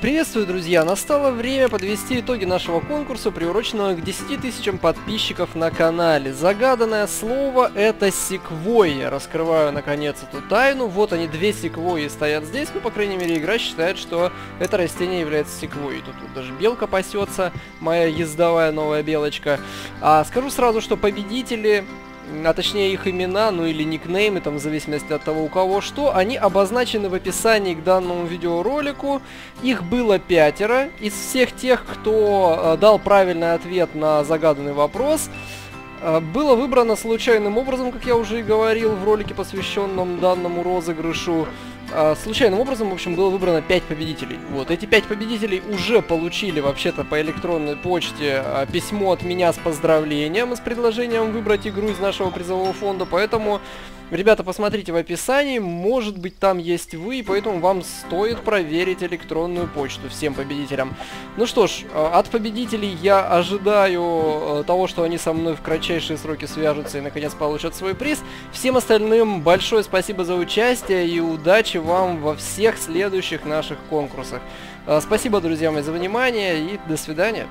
Приветствую, друзья! Настало время подвести итоги нашего конкурса, приуроченного к 10 тысячам подписчиков на канале. Загаданное слово это секвойя. Раскрываю, наконец, эту тайну. Вот они, две секвойи стоят здесь. Ну, по крайней мере, игра считает, что это растение является секвойей. Тут, тут даже белка пасется, моя ездовая новая белочка. А скажу сразу, что победители а точнее их имена, ну или никнеймы, там в зависимости от того, у кого что, они обозначены в описании к данному видеоролику. Их было пятеро. Из всех тех, кто э, дал правильный ответ на загаданный вопрос, э, было выбрано случайным образом, как я уже и говорил в ролике, посвященном данному розыгрышу. А, случайным образом, в общем, было выбрано 5 победителей. Вот, эти 5 победителей уже получили вообще-то по электронной почте а, письмо от меня с поздравлением и с предложением выбрать игру из нашего призового фонда, поэтому Ребята, посмотрите в описании, может быть там есть вы, и поэтому вам стоит проверить электронную почту всем победителям. Ну что ж, э, от победителей я ожидаю э, того, что они со мной в кратчайшие сроки свяжутся и наконец получат свой приз. Всем остальным большое спасибо за участие и удачи вам во всех следующих наших конкурсах. Э, спасибо, друзья мои, за внимание и до свидания.